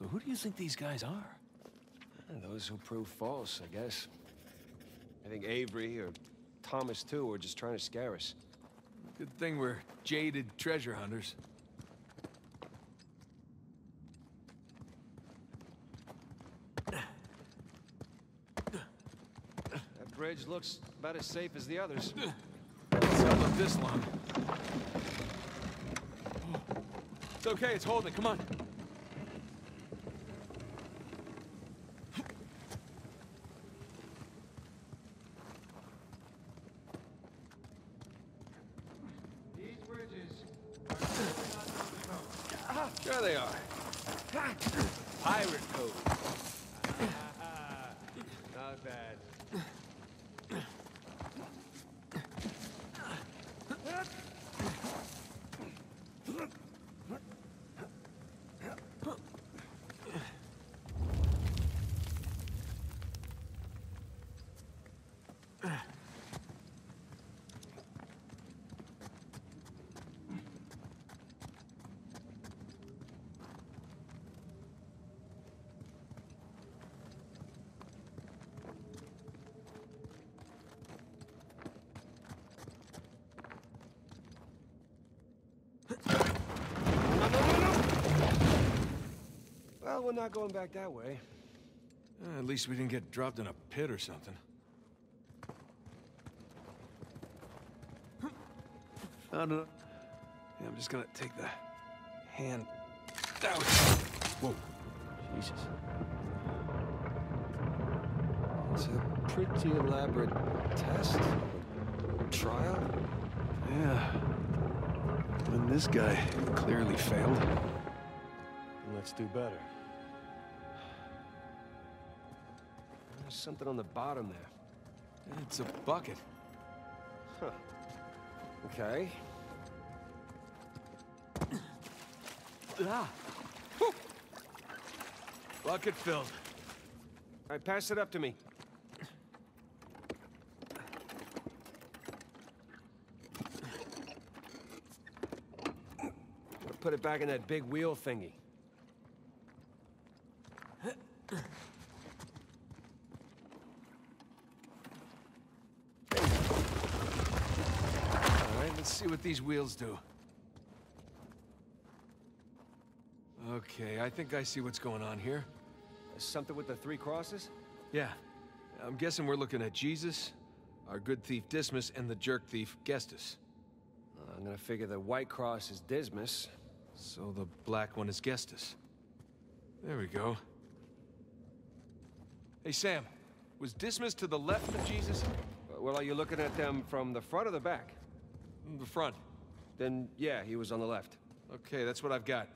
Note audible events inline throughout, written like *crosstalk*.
So who do you think these guys are? Eh, those who prove false, I guess. I think Avery or Thomas Tew, were just trying to scare us. Good thing we're jaded treasure hunters. That bridge looks about as safe as the others. It's held up this long. It's okay, it's holding. Come on. These bridges are There they are. Pirate code. Not bad. Well, we're not going back that way. Uh, at least we didn't get dropped in a pit or something. Found it. Yeah, I'm just gonna take the hand out. Whoa. Jesus. It's a pretty elaborate test. Trial? Yeah. And this guy clearly failed. Let's do better. There's something on the bottom there. It's a bucket. Huh. Okay. *coughs* Ah. Bucket filled. All right, pass it up to me. *coughs* Put it back in that big wheel thingy. All right, let's see what these wheels do. Okay, I think I see what's going on here. Something with the three crosses? Yeah. I'm guessing we're looking at Jesus, our good thief Dismas, and the jerk thief Gestas. Uh, I'm gonna figure the white cross is Dismas. So the black one is Gestas. There we go. Hey, Sam. Was Dismas to the left of Jesus? Uh, Well, are you looking at them from the front or the back? The front. Then, yeah, he was on the left. Okay, that's what I've got.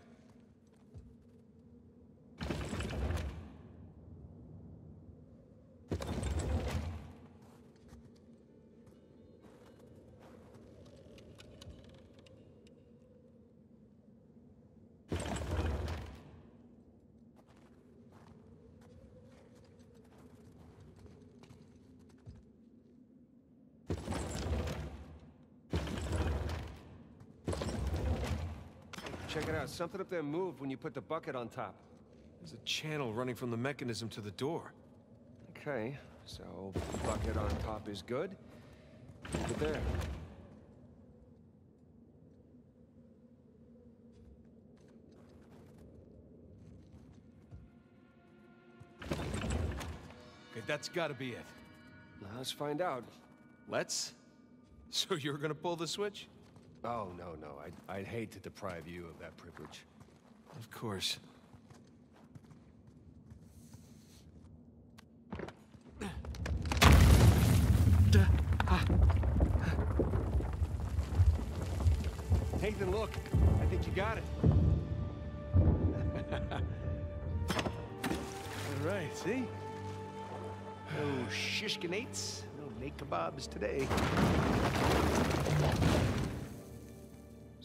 Check it out. Something up there moved when you put the bucket on top. There's a channel running from the mechanism to the door. Okay, so bucket on top is good. Leave it there. Okay, that's gotta be it. Now, let's find out. Let's? *laughs* So you're gonna pull the switch? Oh, no, no. I'd, I'd hate to deprive you of that privilege. Of course. Nathan, look. I think you got it. *laughs* All right, see? No shishkinates, no naked kebabs today.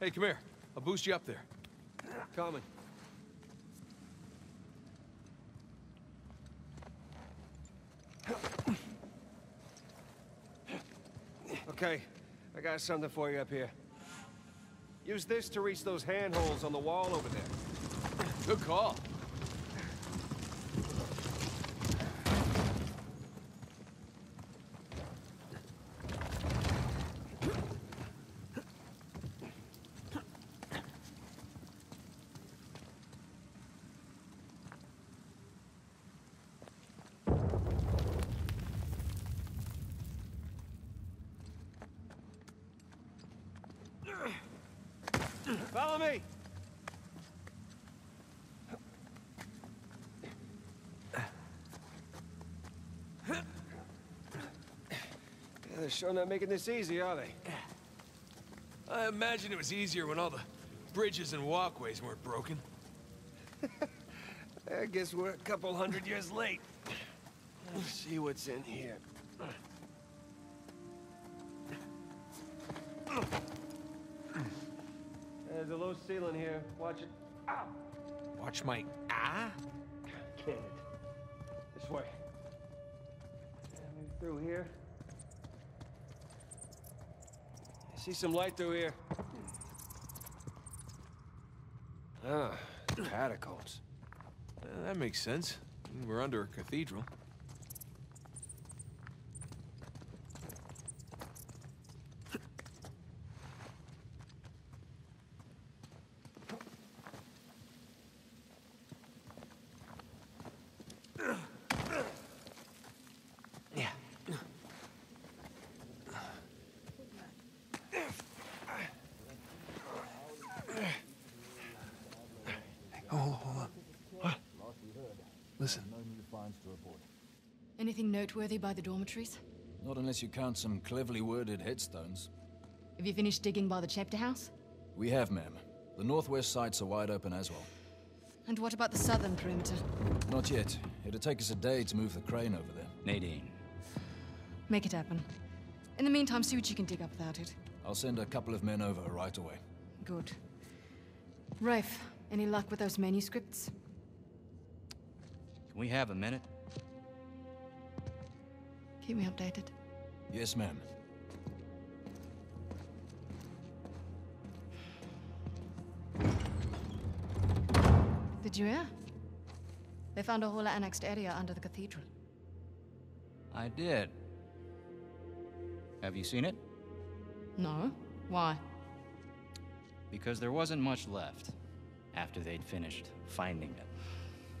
Hey, come here. I'll boost you up there. Coming. Okay, I got something for you up here. Use this to reach those handholds on the wall over there. Good call. Follow me! Yeah, they're sure not making this easy, are they? I imagine it was easier when all the bridges and walkways weren't broken. *laughs* I guess we're a couple hundred years late. Let's see what's in here. There's a low ceiling here. Watch it. Ow! Watch my ah. Can it? This way. Maybe through here. I see some light through here. Ah, catacombs. Uh, that makes sense. We're under a cathedral. Yeah. Oh, hold on. What? Listen. No new finds to report. Anything noteworthy by the dormitories? Not unless you count some cleverly worded headstones. Have you finished digging by the chapter house? We have, ma'am. The northwest sites are wide open as well. And what about the southern perimeter? Not yet. It'll take us a day to move the crane over there. Nadine, Make it happen. In the meantime, see what you can dig up without it. I'll send a couple of men over right away. Good. Rafe, any luck with those manuscripts? can we have a minute? Keep me updated. Yes, ma'am. Did you hear? They found a whole annexed area under the cathedral. I did. Have you seen it? No? Why? Because there wasn't much left after they'd finished finding it.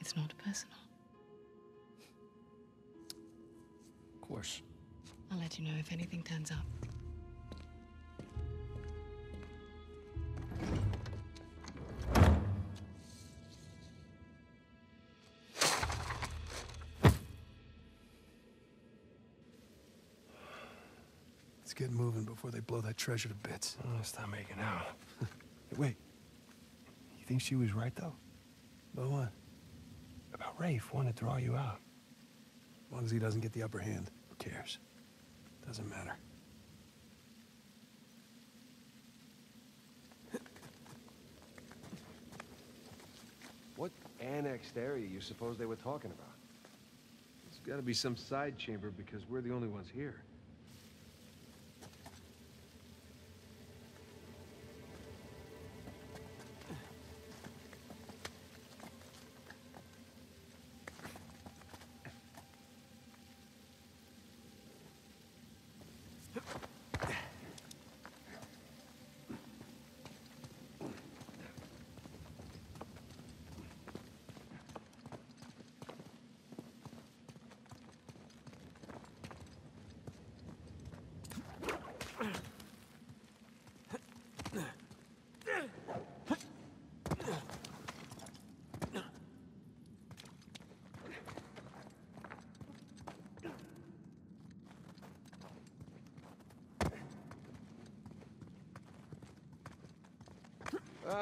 It's not personal. Of course. I'll let you know if anything turns up. Let's get moving before they blow that treasure to bits. Oh, stop making out. Hey, *laughs* wait. You think she was right, though? About what? About Rafe wanting to draw you out. As long as he doesn't get the upper hand, who cares? Doesn't matter. What annexed area you suppose they were talking about? There's gotta be some side chamber because we're the only ones here.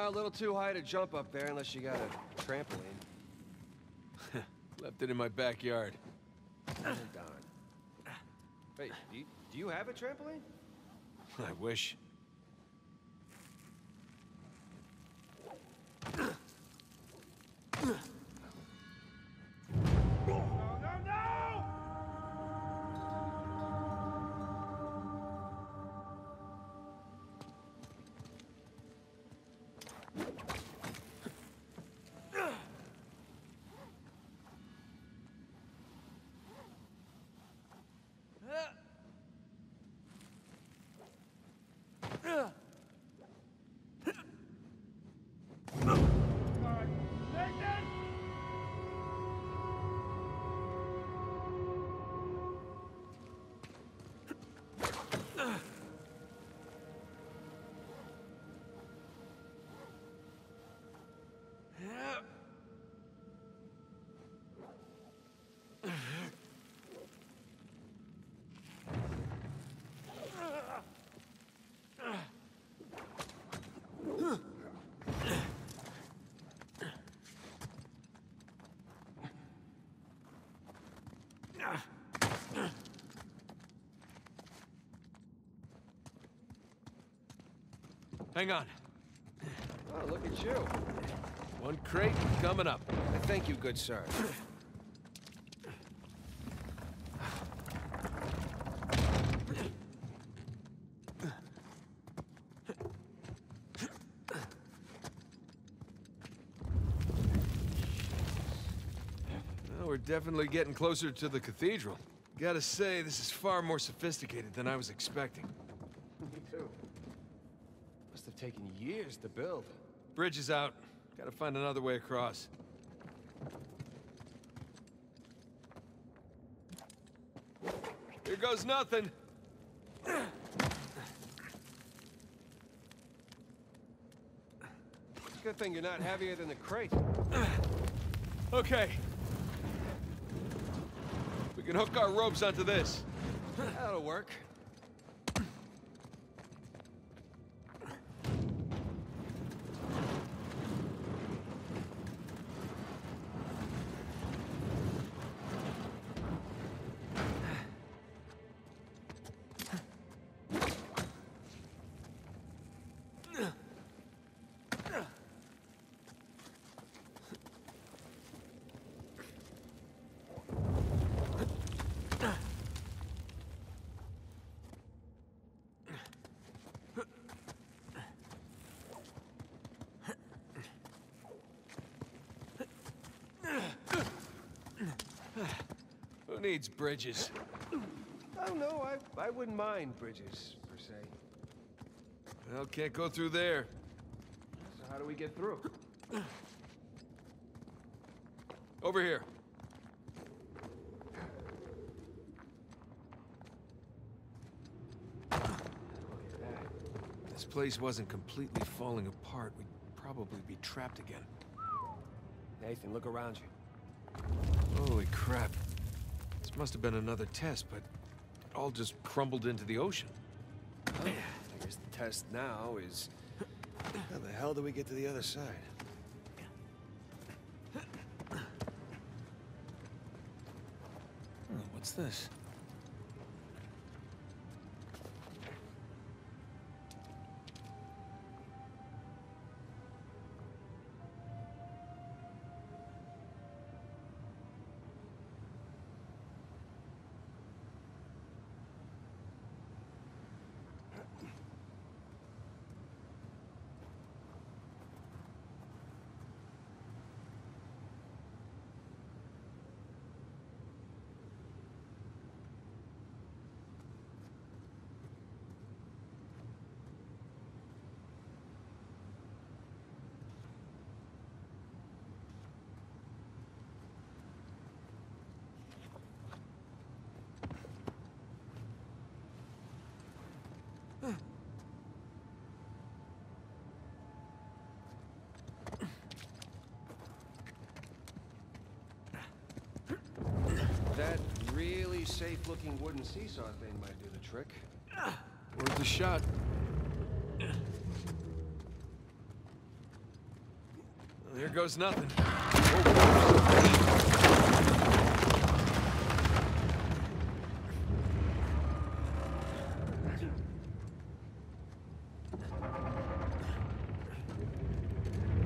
A little too high to jump up there unless you got a trampoline. *laughs* Left it in my backyard. Darn. Hey, do you, do you have a trampoline? I wish. Hang on. Oh, look at you. One crate coming up. Thank you, good sir. We're definitely getting closer to the cathedral. Gotta say, this is far more sophisticated than I was expecting. Me too. Must have taken years to build. Bridge is out. Gotta find another way across. Here goes nothing. Good thing you're not heavier than the crate. Okay. We can hook our ropes onto this. That'll work. needs bridges? Oh no. I, I wouldn't mind bridges, per se. Well, can't go through there. So how do we get through? Over here. This place wasn't completely falling apart. We'd probably be trapped again. Nathan, look around you. Holy crap. This must have been another test, but it all just crumbled into the ocean. Oh. I guess the test now is... How the hell do we get to the other side? Oh, what's this? Safe-looking wooden seesaw thing might do the trick. Worth the shot. Well, here goes nothing.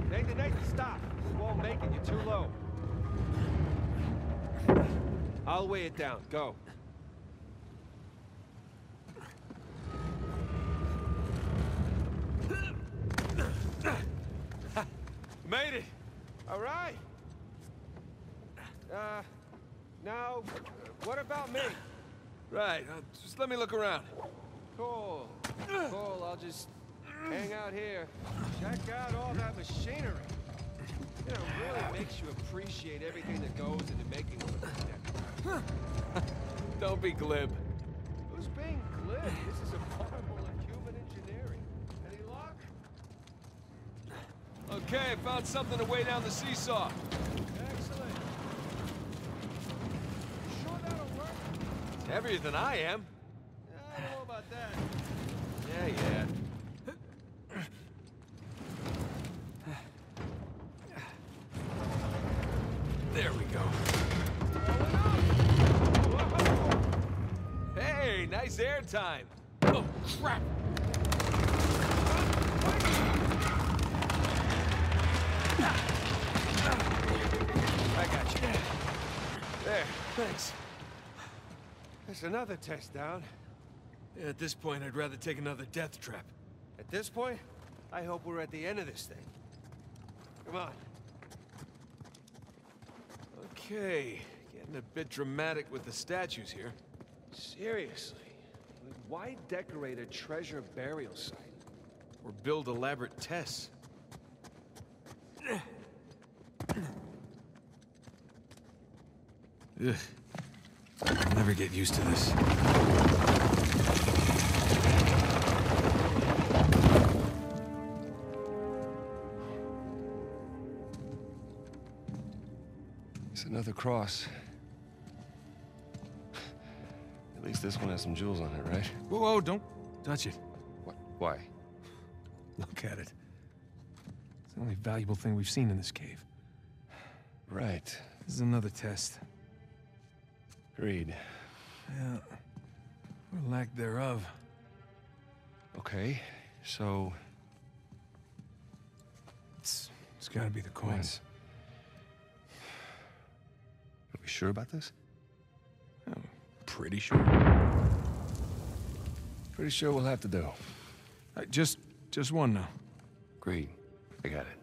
Nathan, Nathan, stop! You won't make it, you're too low. I'll weigh it down. Go. Made it! All right. Uh, now, what about me? Right, uh, just let me look around. Cool. Cool, I'll just hang out here. Check out all that machinery. You know, it really makes you appreciate everything that goes into making one. *laughs* Don't be glib. Who's being glib? This is a marvel of human engineering. Any luck? Okay, I found something to weigh down the seesaw. Excellent. Sure that'll work? It's Heavier than I am. I don't know about that. Yeah, yeah. There we go. Hey, nice air time. Oh, crap. I got you. There, thanks. There's another test down. At this point, I'd rather take another death trap. At this point, I hope we're at the end of this thing. Come on. Okay, getting a bit dramatic with the statues here. Seriously. Why decorate a treasure burial site? Or build elaborate tests. Ugh. I'll never get used to this. It's another cross. At least this one has some jewels on it, right? Whoa, whoa, don't touch it. What? Why? Look at it. It's the only valuable thing we've seen in this cave. Right. This is another test. Agreed. Yeah. Or lack thereof. Okay, so... It's, it's gotta be the coins. Sure about this? I'm Pretty sure. Pretty sure we'll have to do. Uh, just, just one now. Great. I got it.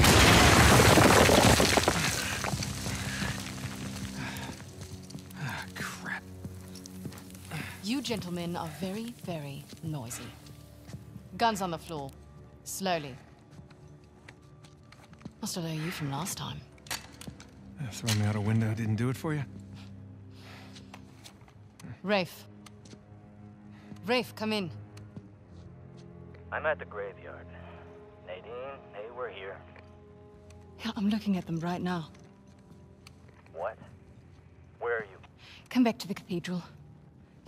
You gentlemen are very, very noisy. Guns on the floor. Slowly. Must have known you from last time. Uh, throw me out a window didn't do it for you? Rafe. Rafe, come in. I'm at the graveyard. Nadine, hey, we're here. Yeah, I'm looking at them right now. What? Where are you? Come back to the cathedral.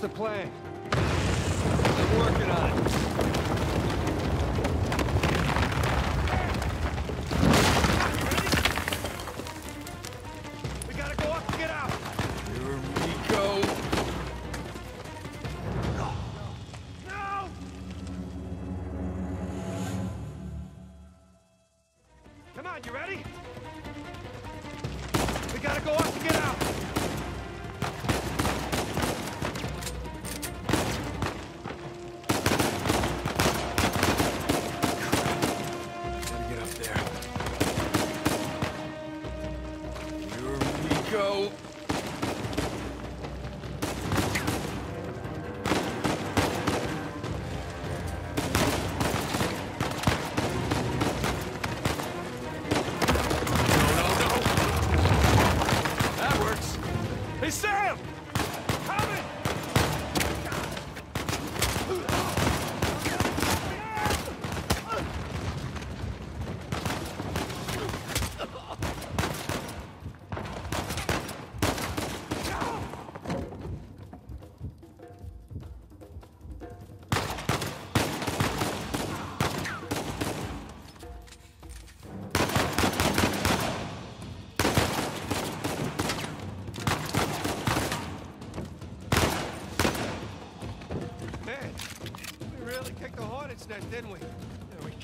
The plan?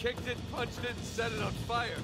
Kicked it, punched it, and set it on fire.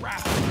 One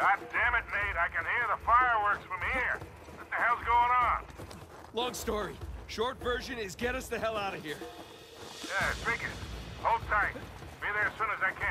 God damn it, Nate. I can hear the fireworks from here. What the hell's going on? Long story. Short version is get us the hell out of here. Yeah, speak it. Hold tight. Be there as soon as I can.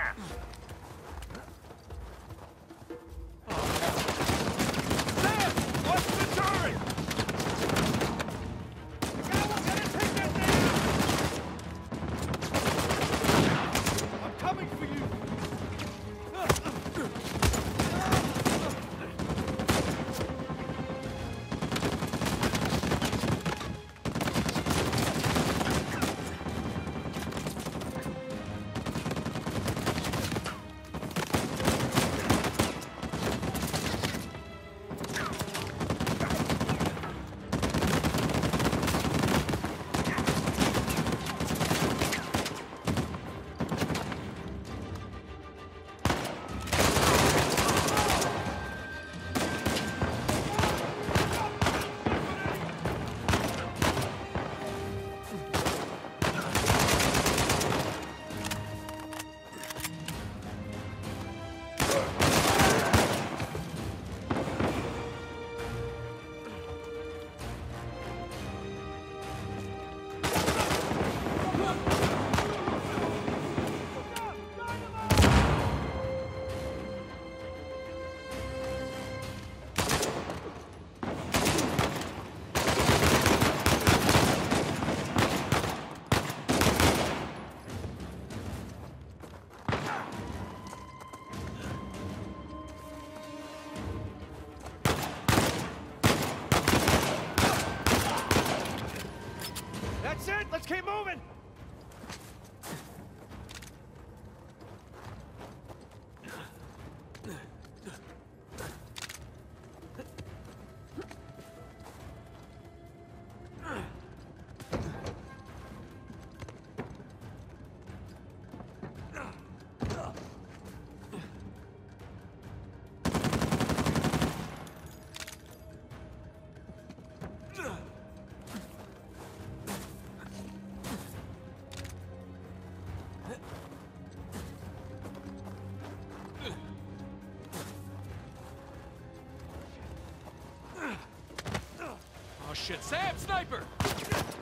Sam, sniper!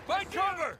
Find cover!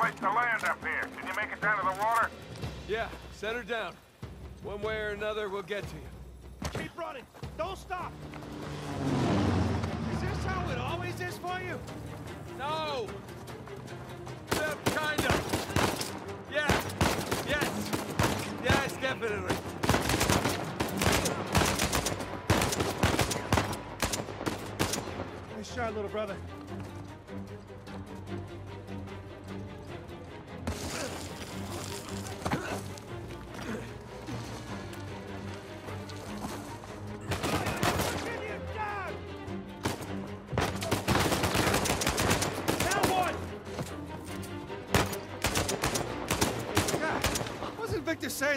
Place to land up here. Can you make it down to the water? Yeah, set her down. One way or another, we'll get to you. Keep running! Don't stop! Is this how it always is for you? No! Yeah, kind of. Yeah. Yes. Yes, definitely. Nice shot, little brother.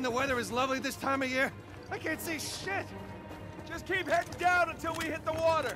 The weather is lovely this time of year? I can't see shit! Just keep heading down until we hit the water.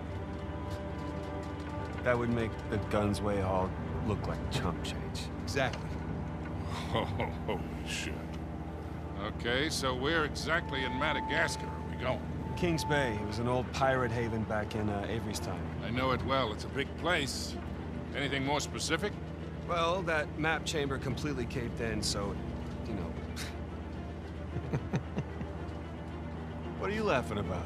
That would make the Gunsway Hall look like chump change. Exactly. *laughs* Oh, holy shit. Okay, so where exactly in Madagascar are we going? Kings Bay. It was an old pirate haven back in uh, Avery's time. I know it well. It's a big place. Anything more specific? Well, that map chamber completely caved in, so, you know. *laughs* what are you laughing about?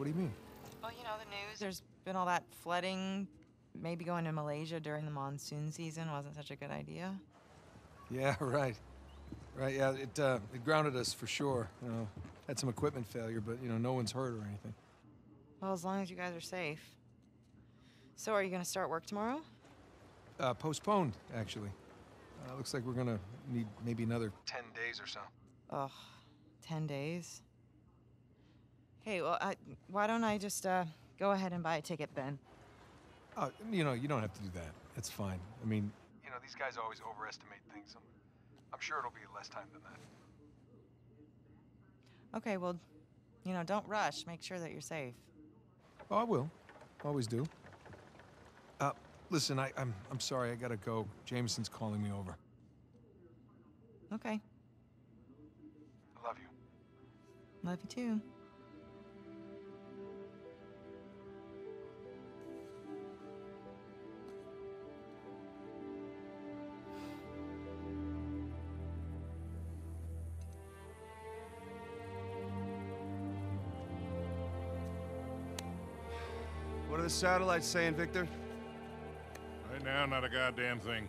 What do you mean? Well, you know the news. There's been all that flooding. Maybe going to Malaysia during the monsoon season wasn't such a good idea. Yeah, *laughs* right. Right, yeah, it, uh, it grounded us for sure. You know, had some equipment failure, but, you know, no one's hurt or anything. Well, as long as you guys are safe. So, are you gonna start work tomorrow? Uh, postponed, actually. Uh, looks like we're gonna need maybe another 10 days or so. Ugh, 10 days. Hey, well, I, why don't I just uh, go ahead and buy a ticket then? Uh, you know, you don't have to do that. It's fine. I mean, you know, these guys always overestimate things. I'm, I'm sure it'll be less time than that. Okay, well, you know, don't rush. Make sure that you're safe. Oh, I will. Always do. Uh, listen, I, I'm, I'm sorry. I gotta go. Jameson's calling me over. Okay, I love you. love you too. The satellites saying, Victor? Right now, not a goddamn thing.